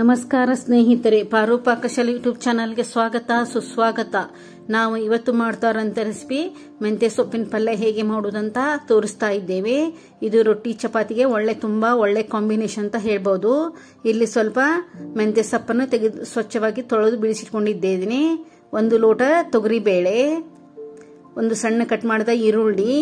ನಮಸ್ಕಾರ ಸ್ನೇಹಿತರೆ ಪಾಕಶಾಲೆ ಯೂಟ್ಯೂಬ್ ಚಾನಲ್ಗೆ ಸ್ವಾಗತ, ಸುಸ್ವಾಗತ. ನಾವು ಇವತ್ತು ಮಾಡ್ತಾ ಇರೋಂಥ ರೆಸಿಪಿ ಮೆಂತ್ಯ ಸೊಪ್ಪಿನ ಪಲ್ಯ ಹೇಗೆ ಮಾಡುವುದಂತ ತೋರಿಸ್ತಾ ಇದ್ದೇವೆ. ಇದು ರೊಟ್ಟಿ ಚಪಾತಿಗೆ ಒಳ್ಳೆ ತುಂಬ ಒಳ್ಳೆ ಕಾಂಬಿನೇಷನ್ ಅಂತ ಹೇಳ್ಬೋದು. ಇಲ್ಲಿ ಸ್ವಲ್ಪ ಮೆಂತ್ಯ ಸೊಪ್ಪನ್ನು ತೆಗೆದು ಸ್ವಚ್ಛವಾಗಿ ತೊಳೆದು ಬಿಡಿಸಿಟ್ಕೊಂಡಿದ್ದೇನೆ. ಒಂದು ಲೋಟ ತೊಗರಿಬೇಳೆ, ಒಂದು ಸಣ್ಣ ಕಟ್ ಮಾಡಿದ ಈರುಳ್ಳಿ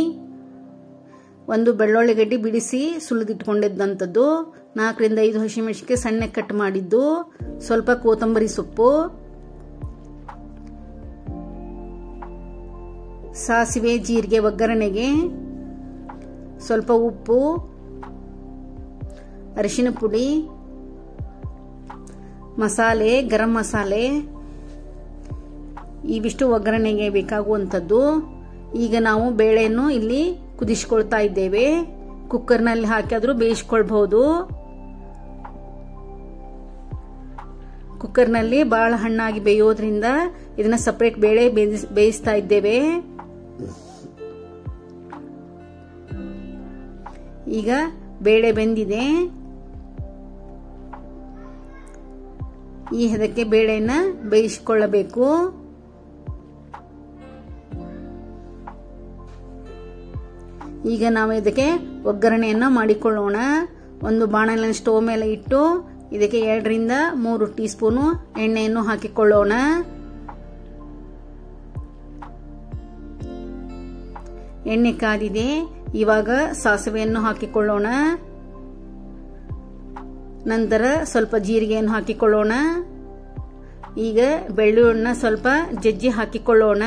ಒಂದು ಬೆಳ್ಳುಳ್ಳಿ ಗಡ್ಡಿ ಬಿಡಿಸಿ ಸುಲಿದಿಟ್ಕೊಂಡಿದ್ದಂಥದ್ದು ನಾಲ್ಕರಿಂದ ಐದು ಹಸಿಮೆಣಸಿಗೆ ಸಣ್ಣ ಕಟ್ ಮಾಡಿದ್ದು. ಸ್ವಲ್ಪ ಕೊತ್ತಂಬರಿ ಸೊಪ್ಪು. ಸಾಸಿವೆ, ಜೀರಿಗೆ, ಒಗ್ಗರಣೆಗೆ ಸ್ವಲ್ಪ ಉಪ್ಪು. ಅರಿಶಿನ ಪುಡಿ. ಮಸಾಲೆ, ಗರಂ ಮಸಾಲೆ. ಇವಿಷ್ಟು ಒಗ್ಗರಣೆಗೆ ಬೇಕಾಗುವಂಥದ್ದು. ಈಗ ನಾವು ಬೇಳೆಯನ್ನು ಇಲ್ಲಿ ಕುದಿಸ್ಕೊಳ್ತಾ ಇದ್ದೇವೆ. ಕುಕ್ಕರ್ನಲ್ಲಿ ಹಾಕಿದ್ರು ಬೇಯಿಸ್ಕೊಳ್ಬಹುದು. ಕುಕ್ಕರ್ನಲ್ಲಿ ಬಹಳ ಹಣ್ಣಾಗಿ ಬೇಯೋದ್ರಿಂದ ಇದನ್ನ ಸಪರೇಟ್ ಬೇಳೆ ಬೇಯಿಸ್ತಾ ಇದ್ದೇವೆ. ಈಗ ಬೇಳೆ ಬೆಂದಿದೆ. ಈ ಹದಕ್ಕೆ ಬೇಳೆನ ಬೇಯಿಸಿಕೊಳ್ಳಬೇಕು. ಈಗ ನಾವು ಇದಕ್ಕೆ ಒಗ್ಗರಣೆಯನ್ನು ಮಾಡಿಕೊಳ್ಳೋಣ. ಒಂದು ಬಾಣಲೆಯನ್ನು ಸ್ಟೋವ್ ಮೇಲೆ ಇಟ್ಟು ಇದಕ್ಕೆ ಎರಡರಿಂದ ಮೂರು ಟೀ ಸ್ಪೂನು ಎಣ್ಣೆಯನ್ನು ಹಾಕಿಕೊಳ್ಳೋಣ. ಎಣ್ಣೆ ಕಾದಿದೆ. ಇವಾಗ ಸಾಸಿವೆಯನ್ನು ಹಾಕಿಕೊಳ್ಳೋಣ. ನಂತರ ಸ್ವಲ್ಪ ಜೀರಿಗೆಯನ್ನು ಹಾಕಿಕೊಳ್ಳೋಣ. ಈಗ ಬೆಳ್ಳುಳ್ಳಿನ ಸ್ವಲ್ಪ ಜಜ್ಜಿ ಹಾಕಿಕೊಳ್ಳೋಣ.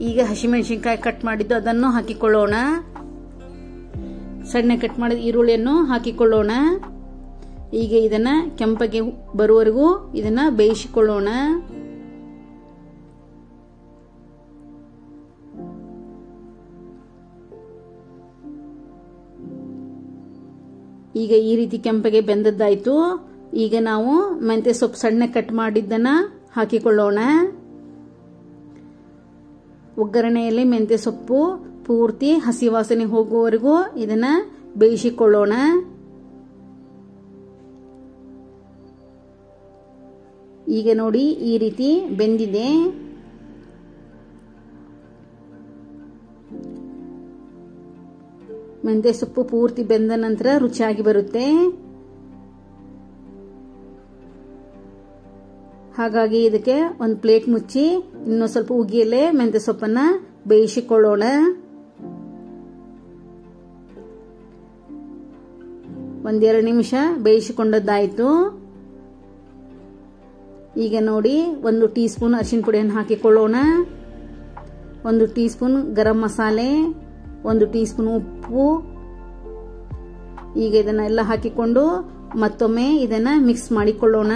ಈಗ ಹಸಿಮೆಣಸಿನ್ಕಾಯಿ ಕಟ್ ಮಾಡಿದ್ದು ಅದನ್ನು ಹಾಕಿಕೊಳ್ಳೋಣ. ಸಣ್ಣ ಕಟ್ ಮಾಡಿದ ಈರುಳ್ಳಿಯನ್ನು ಹಾಕಿಕೊಳ್ಳೋಣ. ಈಗ ಇದನ್ನ ಕೆಂಪಗೆ ಬರುವವರೆಗೂ ಇದನ್ನ ಬೇಯಿಸಿಕೊಳ್ಳೋಣ. ಈಗ ಈ ರೀತಿ ಕೆಂಪಗೆ ಬೆಂದದ್ದಾಯ್ತು. ಈಗ ನಾವು ಮೆಂತ್ಯ ಸೊಪ್ಪು ಸಣ್ಣ ಕಟ್ ಮಾಡಿದ್ದನ್ನ ಹಾಕಿಕೊಳ್ಳೋಣ. ಒಗ್ಗರಣೆಯಲ್ಲಿ ಮೆಂತ್ಯ ಸೊಪ್ಪು ಪೂರ್ತಿ ಹಸಿ ವಾಸನೆ ಹೋಗುವವರೆಗೂ ಇದನ್ನ ಬೇಯಿಸಿಕೊಳ್ಳೋಣ. ಈಗ ನೋಡಿ ಈ ರೀತಿ ಬೆಂದಿದೆ. ಮೆಂತ್ಯ ಸೊಪ್ಪು ಪೂರ್ತಿ ಬೆಂದ ನಂತರ ರುಚಿಯಾಗಿ ಬರುತ್ತೆ. ಹಾಗಾಗಿ ಇದಕ್ಕೆ ಒಂದು ಪ್ಲೇಟ್ ಮುಚ್ಚಿ ಇನ್ನು ಸ್ವಲ್ಪ ಉಗಿಯಲ್ಲೇ ಮೆಂತ್ಯ ಸೊಪ್ಪನ್ನ ಬೇಯಿಸಿಕೊಳ್ಳೋಣ. ಒಂದೆರಡು ನಿಮಿಷ ಬೇಯಿಸಿಕೊಂಡದ್ದಾಯ್ತು. ಈಗ ನೋಡಿ, ಒಂದು ಟೀ ಸ್ಪೂನ್ ಅರಿಶಿನ ಪುಡಿಯನ್ನು ಹಾಕಿಕೊಳ್ಳೋಣ. ಒಂದು ಟೀ ಸ್ಪೂನ್ ಗರಂ ಮಸಾಲೆ, ಒಂದು ಟೀ ಸ್ಪೂನ್ ಉಪ್ಪು. ಈಗ ಇದನ್ನೆಲ್ಲ ಹಾಕಿಕೊಂಡು ಮತ್ತೊಮ್ಮೆ ಇದನ್ನ ಮಿಕ್ಸ್ ಮಾಡಿಕೊಳ್ಳೋಣ.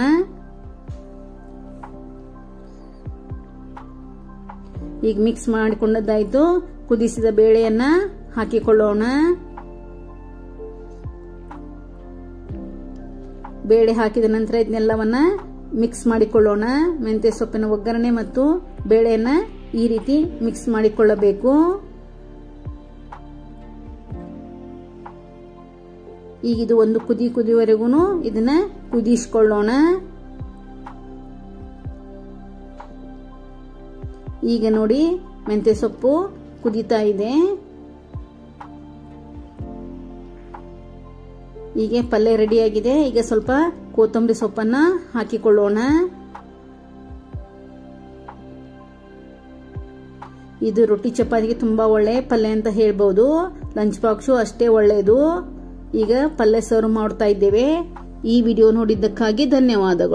ಈಗ ಮಿಕ್ಸ್ ಮಾಡಿಕೊಂಡದ್ದಾಯ್ತು. ಕುದಿಸಿದ ಬೇಳೆಯನ್ನ ಹಾಕಿಕೊಳ್ಳೋಣ. ಬೇಳೆ ಹಾಕಿದ ನಂತರ ಇದನ್ನೆಲ್ಲವನ್ನ ಮಿಕ್ಸ್ ಮಾಡಿಕೊಳ್ಳೋಣ. ಮೆಂತ್ಯ ಸೊಪ್ಪಿನ ಒಗ್ಗರಣೆ ಮತ್ತು ಬೇಳೆಯನ್ನ ಈ ರೀತಿ ಮಿಕ್ಸ್ ಮಾಡಿಕೊಳ್ಳಬೇಕು. ಈಗ ಇದು ಒಂದು ಕುದಿ ಕುದಿವರೆಗೂ ಇದನ್ನ ಕುದಿಸ್ಕೊಳ್ಳೋಣ. ಈಗ ನೋಡಿ ಮೆಂತ್ಯ ಸೊಪ್ಪು ಕುದೀತಾ ಇದೆ. ಹೀಗೆ ಪಲ್ಯ ರೆಡಿಯಾಗಿದೆ ಈಗ ಸ್ವಲ್ಪ ಕೊತ್ತಂಬರಿ ಸೊಪ್ಪನ್ನ ಹಾಕಿಕೊಳ್ಳೋಣ. ಇದು ರೊಟ್ಟಿ ಚಪಾತಿಗೆ ತುಂಬಾ ಒಳ್ಳೆ ಪಲ್ಯ ಅಂತ ಹೇಳ್ಬೋದು. ಲಂಚ್ ಬಾಕ್ಸು ಅಷ್ಟೇ ಒಳ್ಳೆಯದು. ಈಗ ಪಲ್ಯ ಸರ್ವ್ ಮಾಡ್ತಾ ಇದ್ದೇವೆ. ಈ ವಿಡಿಯೋ ನೋಡಿದ್ದಕ್ಕಾಗಿ ಧನ್ಯವಾದಗಳು.